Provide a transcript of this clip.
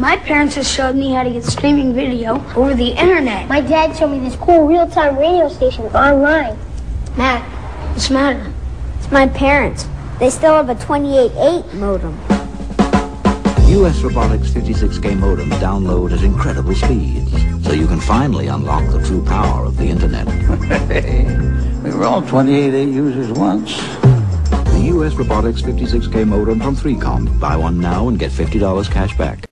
My parents have showed me how to get streaming video over the internet. My dad showed me this cool real-time radio station online. Matt, what's the matter? It's my parents. They still have a 28.8 modem. US Robotics 56K modem download at incredible speeds, so you can finally unlock the true power of the internet. we were all 288 users once. The US Robotics 56K modem from 3Com. Buy one now and get $50 cash back.